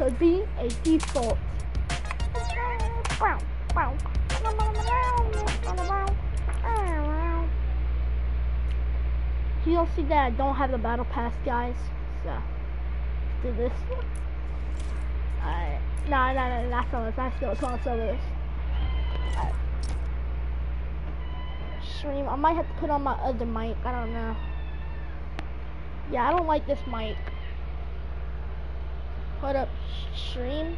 to be a default. You don't see that I don't have the battle pass, guys. So, do this. Alright. No, no, no, not so this. I still can't sell this. Stream. I might have to put on my other mic. I don't know. Yeah, I don't like this mic. Put up stream.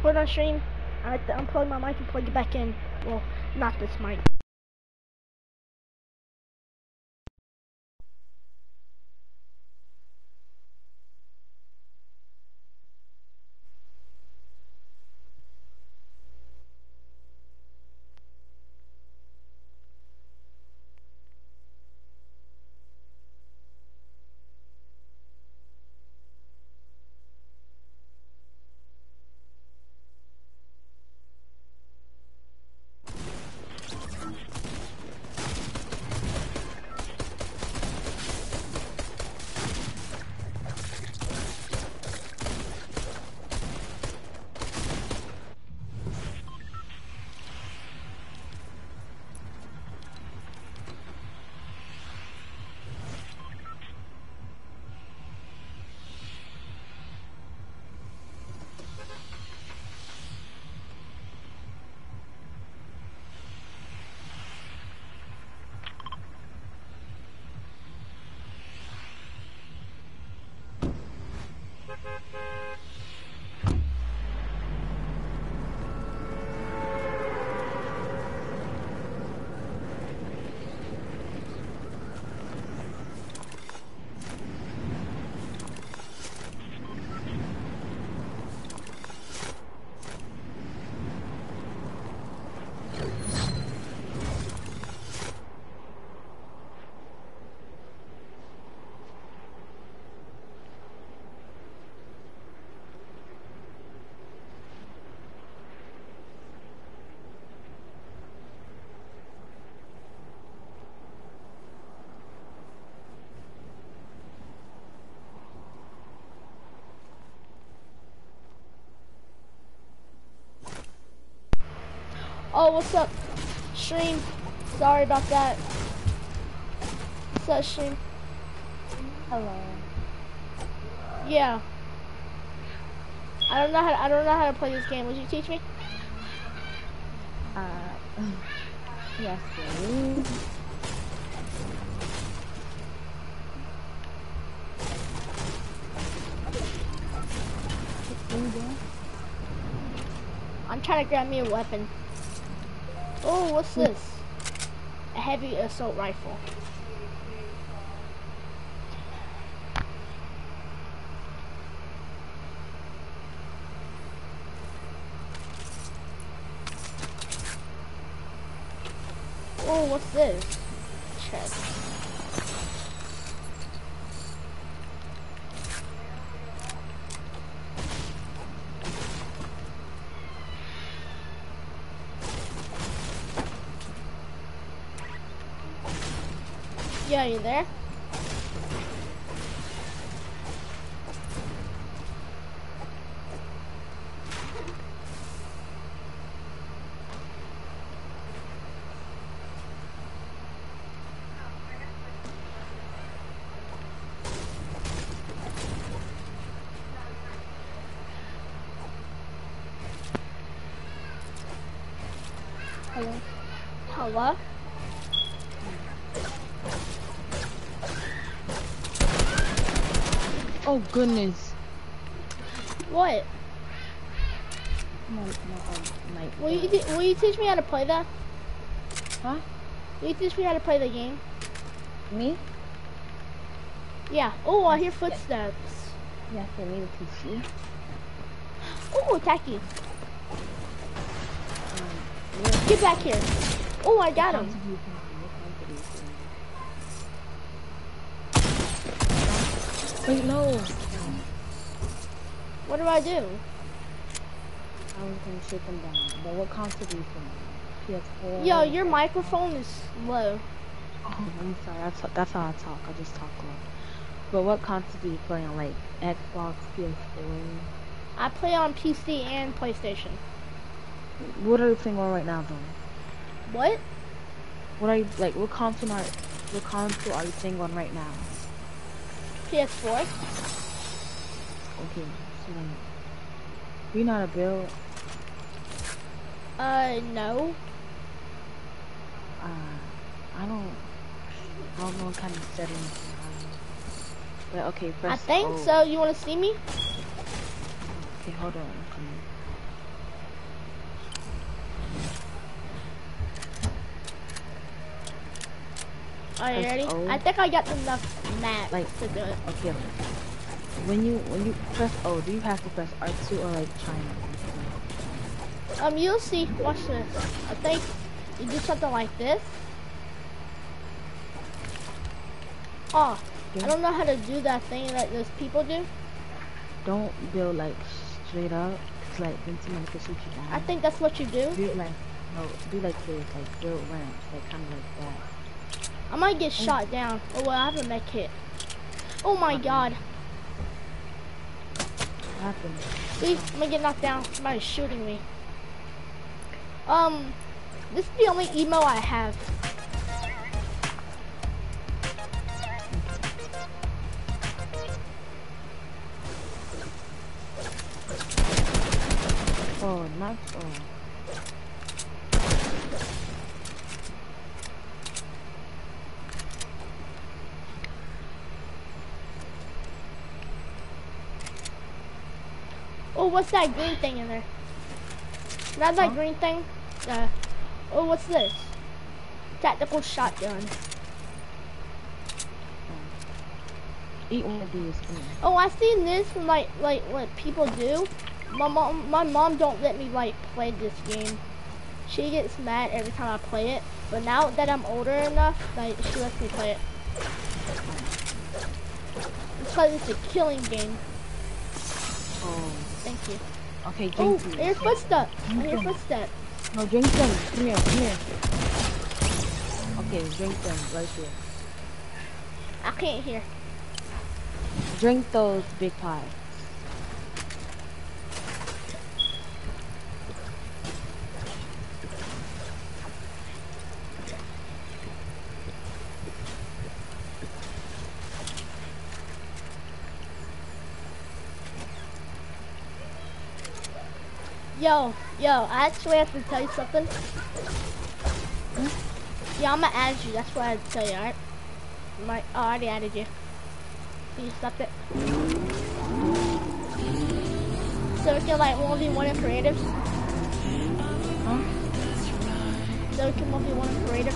Put on stream. I have to unplug my mic and plug it back in. Well, not this mic. Oh, what's up, stream? Sorry about that. What's up, stream? Hello. Yeah. I don't know how to, I don't know how to play this game. Would you teach me? Uh, yes, please. I'm trying to grab me a weapon. Oh, what's this? A heavy assault rifle. Oh, what's this? Chest. Yeah, you there? Hello. Hello? Oh goodness. What? Um, my, Will you, te- will you teach me how to play that? huh? Will you teach me how to play the game? Me? Yeah. Oh, I hear footsteps. Yeah, for me to teach you. Oh. Um. Get back here. Oh, I got him. Contribute to me, contribute to me. Wait, no. What do I do? I was gonna shoot them down. But what console contribution? PS4. Yo, your microphone is low. Oh, I'm sorry. I talk, that's how I talk. I just talk low. But what console do you play on? Like Xbox, PS4? I play on PC and PlayStation. What are you playing on right now, though? What? What are you like? What console are what console are you playing on right now? PS4. Okay, so you not a build? Uh, no. Uh, I don't. I don't know what kind of settings. But okay, first. I think oh, so. You want to see me? Okay, hold on. Are you ready? O. I think I got enough maps Like- to do it. Okay. When you when you press O, do you have to press R2 or like China? Um, you'll see. Watch this. I think you do something like this. Oh, I don't know how to do that thing that those people do. Don't build like straight up. It's like then somebody can shoot you down. I think that's what you do. do like no, do like this, like build ramps, like kind of like that. I might get shot down. Oh, well, I have a med kit. Oh my god. What happened? See, I'm gonna get knocked down. Somebody's shooting me. Um, this is the only email I have. Oh, not oh. What's that green thing in there? That that Huh? green thing? Uh, oh, what's this? Tactical shotgun. Eat one of these. Oh, I've seen this from like like what people do. My mom, my mom don't let me like play this game. She gets mad every time I play it. But now that I'm older enough, like she lets me play it. It's because it's a killing game. Oh, you. okay. Oh, Drink these. here's footsteps. I hear footsteps. No, drink them. Come here, come here. Okay, drink them right here. I can't hear. Drink those big pies. Yo, yo, I actually have to tell you something. Hmm? Yeah, I'm gonna add you. That's what I had to tell you, alright? My, oh, I already added you. Can you stop it? So we can like 1v1 in creative? Huh? So we can 1v1 in creative?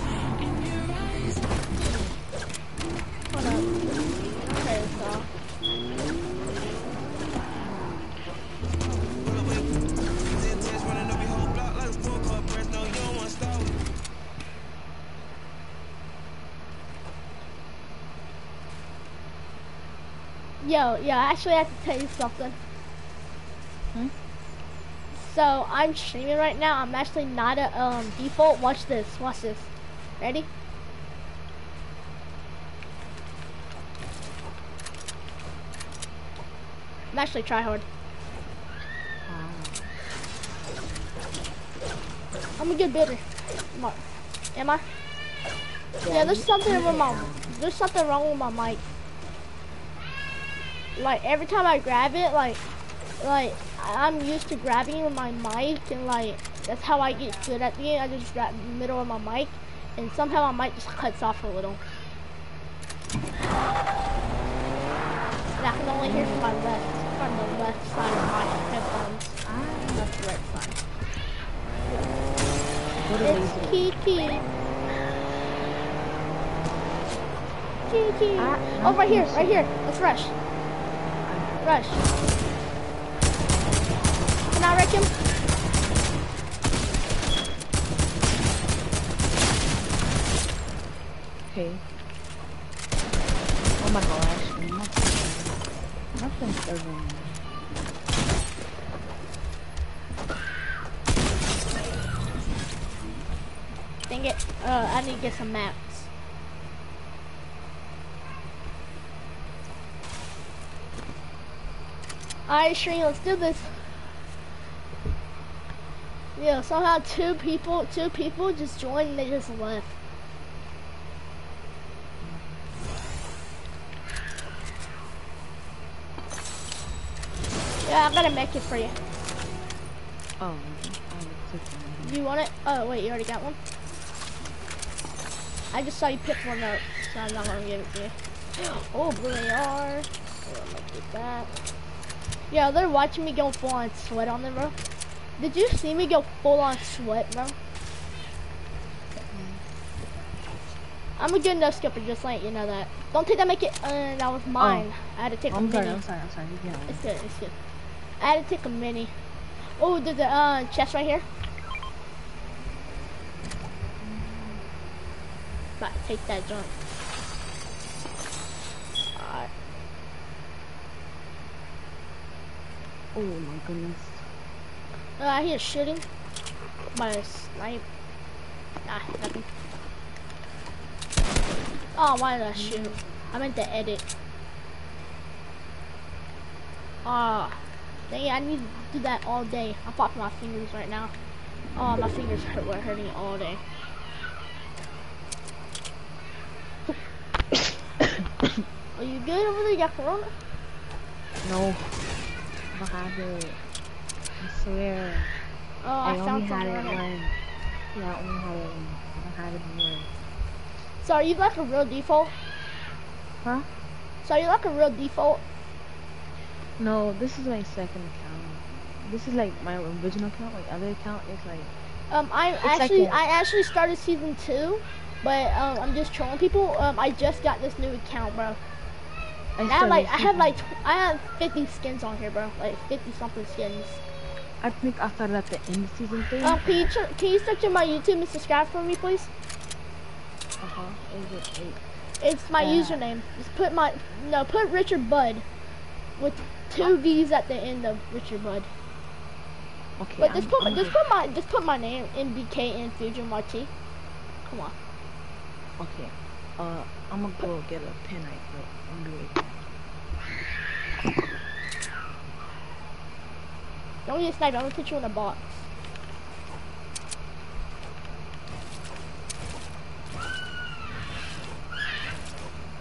Hold up. Okay, so. Yo, yo, I actually have to tell you something. Hmm? So I'm streaming right now. I'm actually not a um default. Watch this. Watch this. Ready? I'm actually try hard. I'm a good bidder. Am I? Am I? Yeah, there's something with my there's something wrong with my mic. Like every time I grab it, like like I- I'm used to grabbing with my mic and like that's how I get good at the game. I just grab the middle of my mic and somehow my mic just cuts off a little. And I can only hear from my left from the left side of my headphones. Not the right side. What It's? Kiki. Kiki. Ah, oh, right here, right here. Let's rush. Rush. Can I wreck him? Okay. Oh my gosh. Nothing. Nothing's over. Dang it. Uh, I need to get some maps. Alright, Shreen, let's do this. Yeah, somehow two people, two people just joined and they just left. Yeah, I'm gonna make it for you. Oh, I took one. Do you want it? Oh, wait, you already got one? I just saw you pick one up, so I'm not gonna give it to you. Oh, blue AR. I'm gonna get that. Yeah, they're watching me go full on sweat on them, bro. Did you see me go full on sweat, bro? I'm a good no skipper, just letting you know that. Don't take that, make it. Uh, that was mine. I had to take a I'm sorry, mini. I'm sorry, I'm sorry. Yeah. It's good, it's good. I had to take a mini. Oh, there's a uh, chest right here. But take that junk. Alright. Oh my goodness. Uh, I hear shooting by a snipe. Nah, nothing. Oh, why did I shoot? I meant to edit. Ah, dang it, I need to do that all day. I'm popping my fingers right now. Oh, my fingers hurt. Were hurting all day. Are you good over there? You got corona? No. I had it. I swear. Oh, I, I, found only had it. Yeah, I only had it one. I had it more. So are you like a real default? Huh? So are you like a real default? No, this is my second account. This is like my original account. Like other account is like Um, I actually, like I actually started season two, but um, I'm just trolling people. Um, I just got this new account, bro. I I have like, I have like, I have 50 skins on here, bro. Like 50 something skins. I think I started at the end of season three. Um, can you, can you search in my YouTube and subscribe for me, please? Uh huh. Is it eight? It's my Uh, username. Just put my, no, put Richard Budd, with two V's at the end of Richard Budd. Okay. But just put, I'm just put my, just put my name, NBK Infusion Marti. Come on. Okay. Uh, I'm gonna go get a pen. I but I'm be right back. Don't get sniped. I'm gonna put you in a box.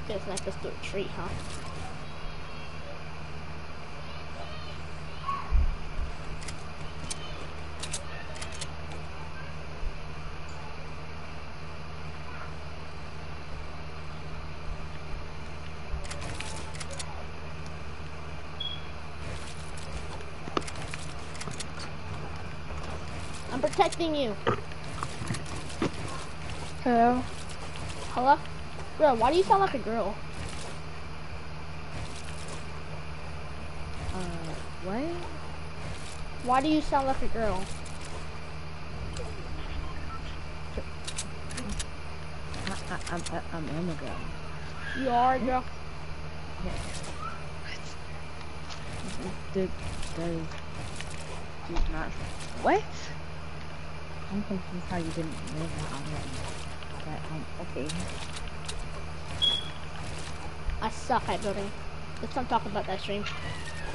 Get sniped us through a tree, huh? I'm protecting you. Hello. Hello? Bro, why do you sound like a girl? Uh, what? Why do you sound like a girl? I, I, I'm, I, I'm a girl. You are a girl? Does, do not, what? I'm confused how you didn't know that already. But, um, okay. I suck at building. Let's not talk about that stream.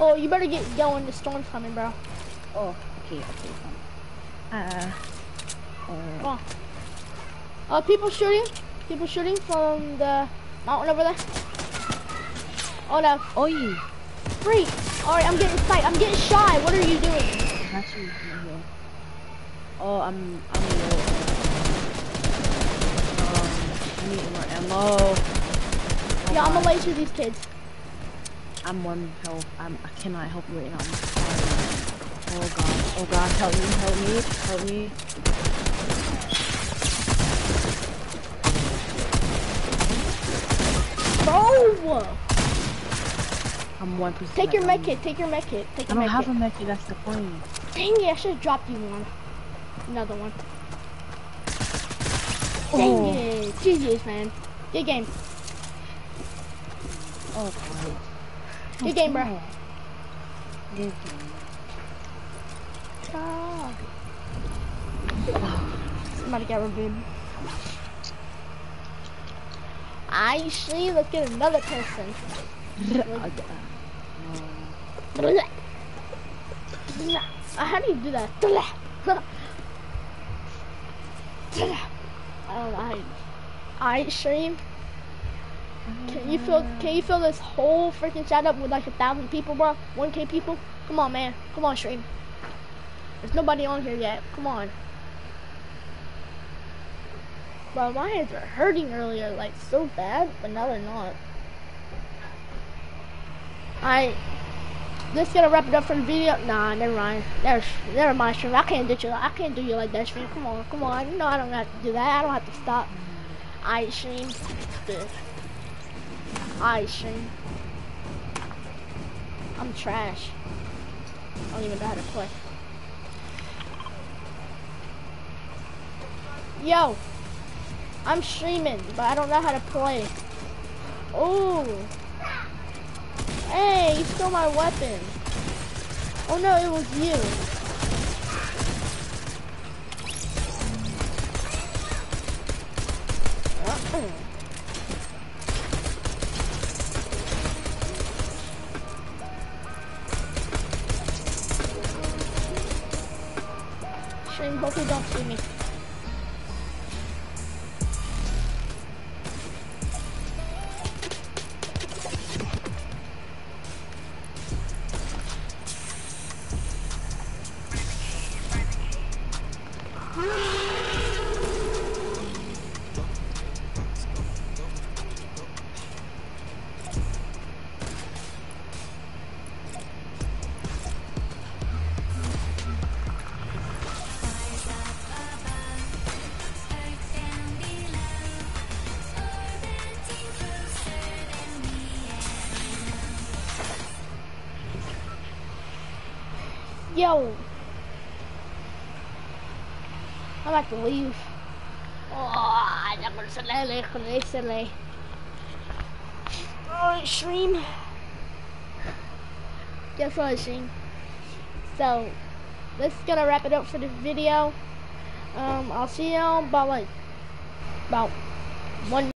Oh, you better get going. The storm's coming, bro. Oh, okay, okay. Uh, uh, on. Uh, people shooting. People shooting from the mountain over there. Oh no. oh, you. Freak. Alright, I'm getting sniped. I'm getting shy. What are you doing? Not you, not you. Oh, I'm, I'm low. Um, I need more ammo. Oh, Yeah, I'm gonna laser these kids. I'm one health. I'm, I cannot help you right now. Oh god. Oh god. Help me. Help me. Help me. Bro! I'm one percent. Take your med kit. Take your med kit. Take I don't have kit. a medkit. That's the point. Dang it, I should have dropped you one. Another one. Oh. Dang it. GG's, man. Good game. Oh god. Good game, bro. Good game. Ah. Somebody got reviewed. I see. Let's get another person. How do you do that? I don't know I stream. Can you fill can you fill this whole freaking chat up with like a thousand people, bro? One K people? Come on man. Come on stream. There's nobody on here yet. Come on. Bro, my hands were hurting earlier, like so bad, but now they're not. I this gonna wrap it up for the video. Nah, never mind. Never, never mind, stream. I can't do you. I can't do you like that, stream. Come on, come on. No, I don't have to do that. I don't have to stop. I stream. Good. I stream. I'm trash. I don't even know how to play. Yo, I'm streaming, but I don't know how to play. Oh. Hey, you stole my weapon. Oh no, it was you. Uh -uh. You don't see me. Yo. I'm about to leave. Oh, selele, selele, selele. Oh, stream. Guess what, stream? So, this is gonna wrap it up for this video. Um, I'll see y'all about like, about one